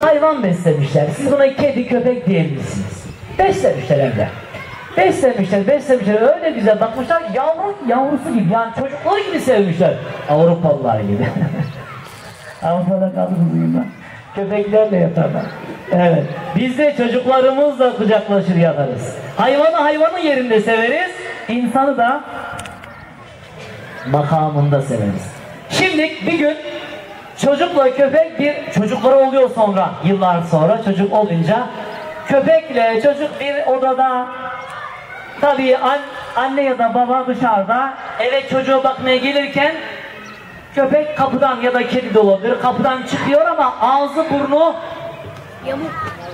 hayvan beslemişler. Siz buna kedi, köpek diyebilirsiniz. Beslemişler hem de. Beslemişler, beslemişler. Öyle güzel bakmışlar. Yavru, yavrusu gibi. Yani çocukları gibi sevmişler. Avrupalılar gibi. Avrupa'da kaldığımız gibi. Köpeklerle yatarlar. Evet. Biz de çocuklarımızla kucaklaşır yatarız. Hayvanı hayvanın yerinde severiz. insanı da makamında severiz. Şimdi bir gün çocukla köpek bir çocukları oluyor sonra yıllar sonra çocuk olunca köpekle çocuk bir odada tabii an, anne ya da baba dışarıda eve çocuğa bakmaya gelirken köpek kapıdan ya da kedi de olabilir kapıdan çıkıyor ama ağzı burnu Yamuk.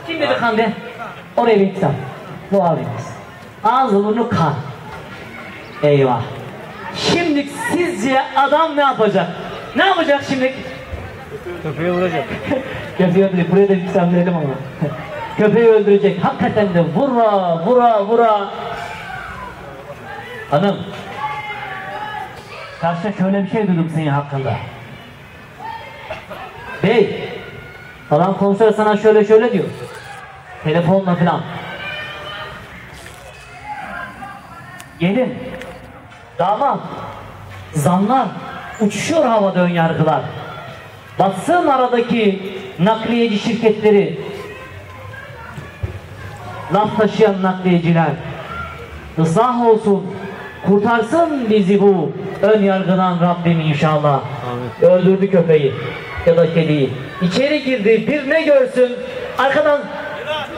kim dedi kan de? Oraya bir kitap. Dua veriniz. Ağzı burnu kan. Eyvah. Şimdi sizce adam ne yapacak? Ne yapacak şimdi? Köpeği vuracak. Köpeği öldürecek. Buraya da verelim ama. Köpeği öldürecek. Hakikaten de vura vura vura. Hanım. Karşıda şöyle bir şey duydum senin hakkında. Bey. Falan konuşuyor sana şöyle şöyle diyor. Telefonla falan. Gelin. Damat. Zamlar. Uçuşuyor havada ön yargılar. Batsın aradaki nakliyeci şirketleri. Laf taşıyan nakliyeciler. Islah olsun. Kurtarsın bizi bu ön yargıdan Rabbim inşallah. Amin. Öldürdü köpeği ya da kediyi. İçeri girdi bir ne görsün arkadan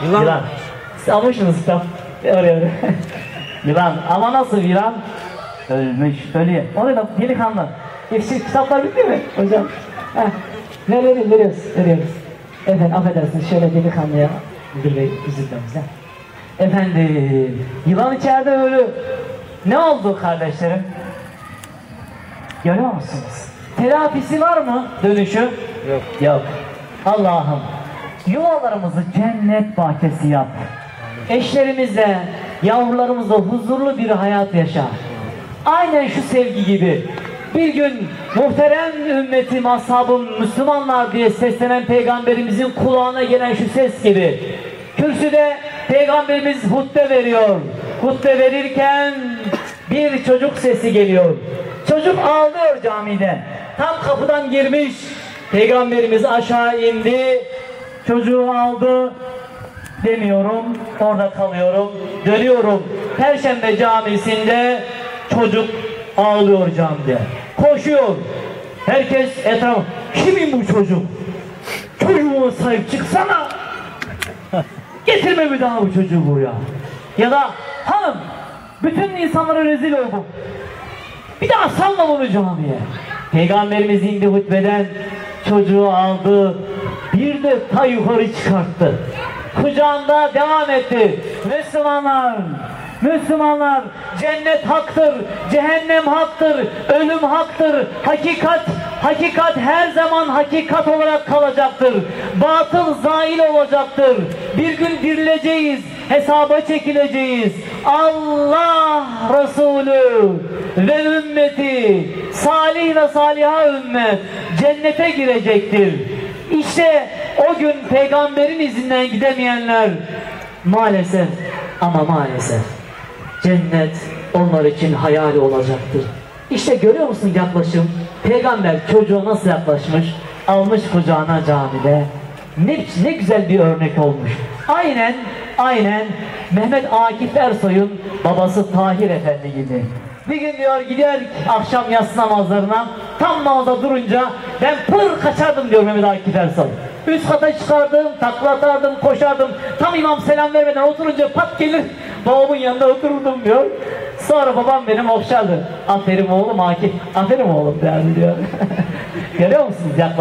Yılan. Yılan. Siz almışsınız kitap. Oraya yılan. Ama nasıl yılan? Ölmüş. Ölüyor. Oraya da delikanlı. Yetişir kitaplar bitti mi hocam? Heh. Veriyoruz. Veriyoruz. Efendim affedersiniz şöyle delikanlıya. Müdür bey üzüldüm bize. Efendim yılan içeride ölü. Ne oldu kardeşlerim? Görüyor musunuz? Telafisi var mı dönüşü? Yok. Yok. Allah'ım yuvalarımızı cennet bahçesi yap. Eşlerimizle, yavrularımızla huzurlu bir hayat yaşa. Aynen şu sevgi gibi. Bir gün muhterem ümmetim, ashabım, Müslümanlar diye seslenen peygamberimizin kulağına gelen şu ses gibi. Kürsüde peygamberimiz hutbe veriyor. Hutbe verirken bir çocuk sesi geliyor. Çocuk ağlıyor camide. Tam kapıdan girmiş. Peygamberimiz aşağı indi. Çocuğu aldı. Demiyorum. Orada kalıyorum. Dönüyorum. Perşembe camisinde çocuk ağlıyor camide. Koşuyor. Herkes etraf. Kimin bu çocuk? Çocuğuma sahip çıksana. Getirme bir daha bu çocuğu buraya. Ya da hanım bütün insanlara rezil oldum. Bir daha salma bunu camiye. Peygamberimiz indi hutbeden çocuğu aldı. Bir de ta yukarı çıkarttı. Kucağında devam etti. Müslümanlar, Müslümanlar cennet haktır, cehennem haktır, ölüm haktır, hakikat hakikat her zaman hakikat olarak kalacaktır. Batıl zail olacaktır. Bir gün dirileceğiz, hesaba çekileceğiz. Allah Resulü ve ümmeti, salih ve saliha ümmet cennete girecektir. İşte o gün peygamberin izinden gidemeyenler maalesef ama maalesef cennet onlar için hayali olacaktır. İşte görüyor musun yaklaşım? Peygamber çocuğa nasıl yaklaşmış? Almış kucağına camide. Ne, ne güzel bir örnek olmuş. Aynen, aynen Mehmet Akif Ersoy'un babası Tahir Efendi gibi. Bir gün diyor gider akşam yatsı namazlarına tam namaza durunca ben pır kaçardım diyor Mehmet Akif Ersoy. Üst kata çıkardım, takla atardım, koşardım. Tam imam selam vermeden oturunca pat gelir babamın yanında otururdum diyor. Sonra babam benim okşardı. Aferin oğlum Akif, aferin oğlum derdi diyor. Görüyor musunuz yaklaşık?